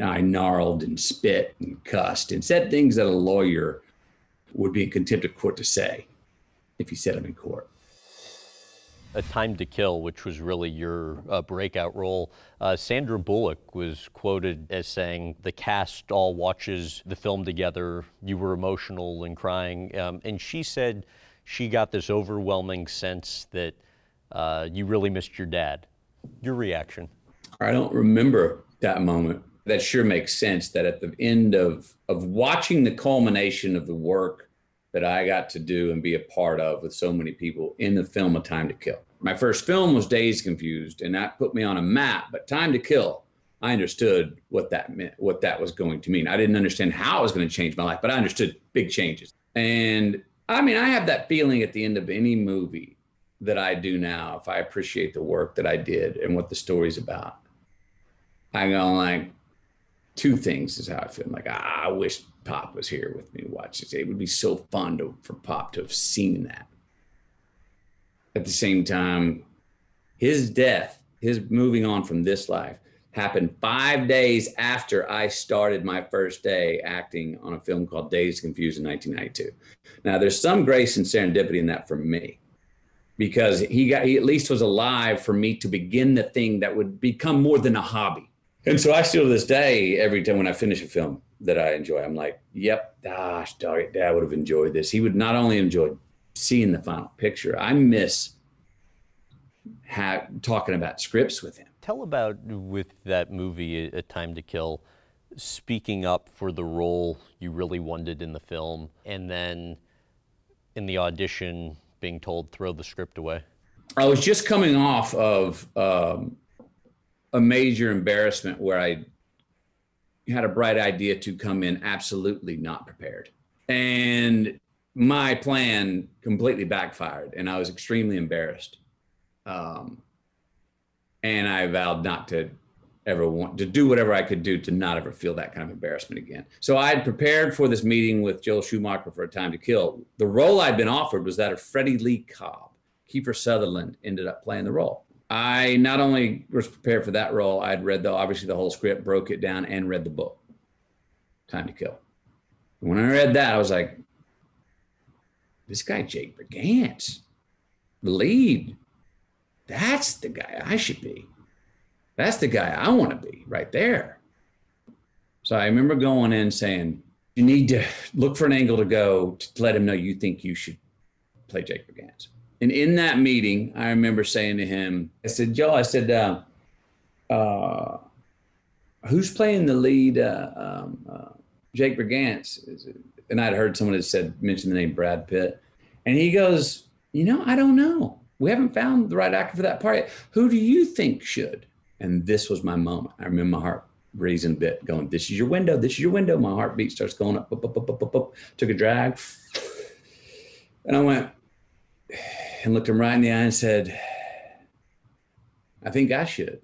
Know, I gnarled and spit and cussed and said things that a lawyer would be in contempt of court to say if he said them in court. A Time to Kill, which was really your uh, breakout role. Uh, Sandra Bullock was quoted as saying, The cast all watches the film together. You were emotional and crying. Um, and she said she got this overwhelming sense that uh, you really missed your dad. Your reaction? I don't remember that moment. That sure makes sense that at the end of, of watching the culmination of the work that I got to do and be a part of with so many people in the film A Time to Kill. My first film was Dazed Confused, and that put me on a map. But Time to Kill, I understood what that meant, what that was going to mean. I didn't understand how it was going to change my life, but I understood big changes. And I mean, I have that feeling at the end of any movie that I do now, if I appreciate the work that I did and what the story's about. I go like, two things is how I feel. I'm like, ah, I wish Pop was here with me to watch this. It would be so fun to, for Pop to have seen that. At the same time, his death, his moving on from this life, happened five days after I started my first day acting on a film called Dazed Confused in 1992. Now, there's some grace and serendipity in that for me because he got he at least was alive for me to begin the thing that would become more than a hobby. And so I still to this day, every time when I finish a film, that I enjoy. I'm like, yep, gosh, dog it, dad would have enjoyed this. He would not only enjoy seeing the final picture, I miss ha- talking about scripts with him. Tell about with that movie, A Time to Kill, speaking up for the role you really wanted in the film, and then in the audition being told throw the script away. I was just coming off of um, a major embarrassment where I had a bright idea to come in absolutely not prepared. And my plan completely backfired and I was extremely embarrassed. Um, and I vowed not to ever want to do whatever I could do to not ever feel that kind of embarrassment again. So I had prepared for this meeting with Joel Schumacher for A Time to Kill. The role I'd been offered was that of Freddie Lee Cobb. Kiefer Sutherland ended up playing the role. I not only was prepared for that role, I'd read the obviously the whole script, broke it down, and read the book, Time to Kill. When I read that, I was like, this guy Jake Brigance, the lead, that's the guy I should be. That's the guy I want to be right there. So I remember going in saying, you need to look for an angle to go to let him know you think you should play Jake Brigance. And in that meeting, I remember saying to him, I said, Joe, I said, uh, uh, who's playing the lead? Uh, um, uh, Jake Brigance. And I'd heard someone had said, mentioned the name Brad Pitt. And he goes, you know, I don't know. We haven't found the right actor for that part yet. Who do you think should? And this was my moment. I remember my heart raising a bit, going, this is your window. This is your window. My heartbeat starts going up, up, up, up, up, up, up. Took a drag. And I went, and looked him right in the eye and said, I think I should.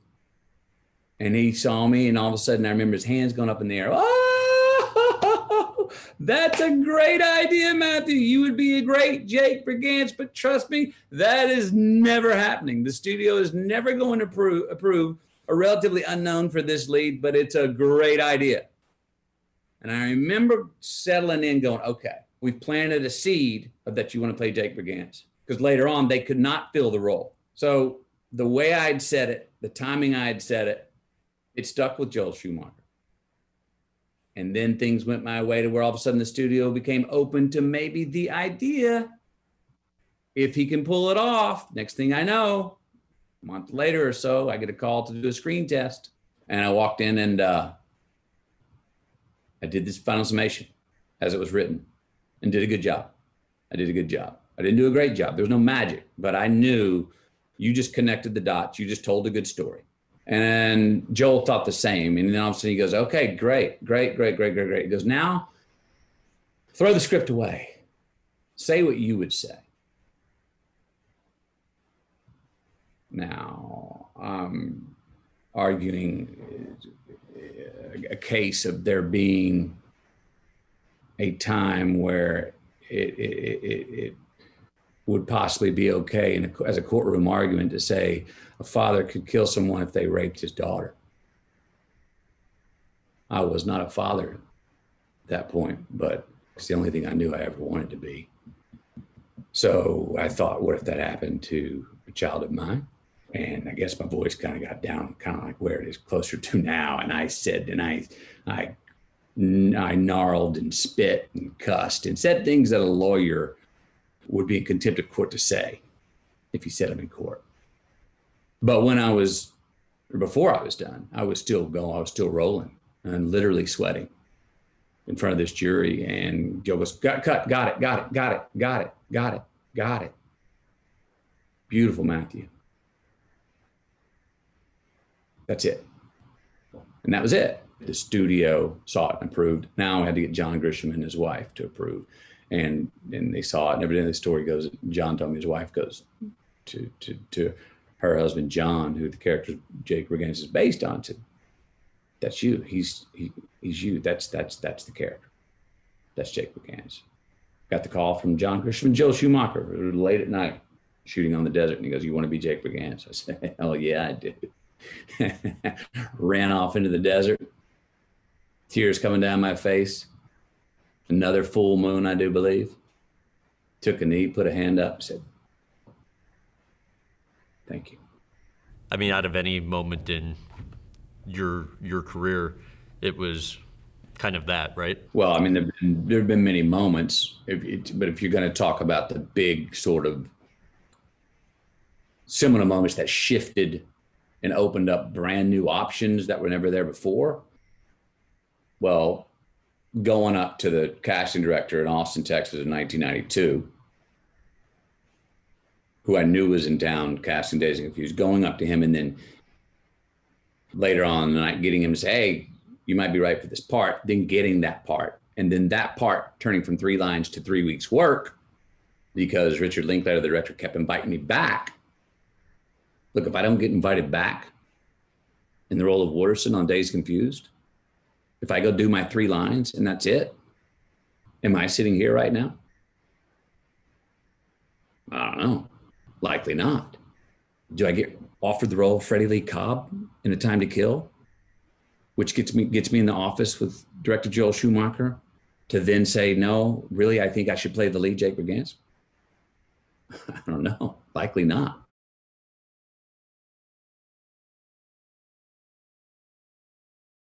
And he saw me, and all of a sudden, I remember his hands going up in the air. Oh, that's a great idea, Matthew. You would be a great Jake Brigance, but trust me, that is never happening. The studio is never going to approve, approve a relatively unknown for this lead, but it's a great idea. And I remember settling in, going, okay, we've planted a seed of that you want to play Jake Brigance because later on they could not fill the role. So the way I'd said it, the timing I had said it, it stuck with Joel Schumacher. And then things went my way to where all of a sudden the studio became open to maybe the idea if he can pull it off. Next thing I know, a month later or so, I get a call to do a screen test. And I walked in and uh, I did this final summation as it was written and did a good job. I did a good job. I didn't do a great job. There was no magic, but I knew you just connected the dots. You just told a good story. And Joel thought the same. And then all of a sudden he goes, okay, great, great, great, great, great, great. He goes, now throw the script away. Say what you would say. Now, I'm arguing a case of there being a time where it, it, it, it would possibly be okay a, as a courtroom argument to say a father could kill someone if they raped his daughter. I was not a father at that point, but it's the only thing I knew I ever wanted to be. So I thought, what if that happened to a child of mine? And I guess my voice kind of got down, kind of like where it is closer to now. And I said, and I, I, I gnarled and spit and cussed and said things that a lawyer would be in contempt of court to say if he said them in court. But when I was, or before I was done, I was still going, I was still rolling and literally sweating in front of this jury. And Joe was got cut, got it, got it, got it, got it, got it, got it. Beautiful, Matthew. That's it. And that was it. The studio saw it and approved. Now I had to get John Grisham and his wife to approve. And and they saw it. And day the story goes, John told me his wife goes to to to her husband John, who the character Jake Brigance is based on, to that's you. He's he, he's you. That's that's that's the character. That's Jake Brigance. Got the call from John and Joe Schumacher late at night, shooting on the desert, and he goes, "You want to be Jake Brigance?" I said, "Hell yeah, I do." Ran off into the desert, tears coming down my face. Another full moon, I do believe. Took a knee, put a hand up, said, "Thank you." I mean, out of any moment in your your career, it was kind of that, right? Well, I mean, there have been, there have been many moments, if it, but if you're going to talk about the big sort of similar moments that shifted and opened up brand new options that were never there before, well, going up to the casting director in Austin, Texas in 1992, who I knew was in town casting Dazed and Confused, going up to him and then later on the night getting him to say, hey, you might be right for this part, then getting that part. And then that part turning from three lines to three weeks' work because Richard Linklater, the director, kept inviting me back. Look, if I don't get invited back in the role of Wooderson on Dazed Confused, if I go do my three lines and that's it, am I sitting here right now? I don't know. Likely not. Do I get offered the role of Freddie Lee Cobb in A Time to Kill? which gets me gets me in the office with director Joel Schumacher to then say, no, really, I think I should play the lead, Jake Brigance. I don't know. Likely not.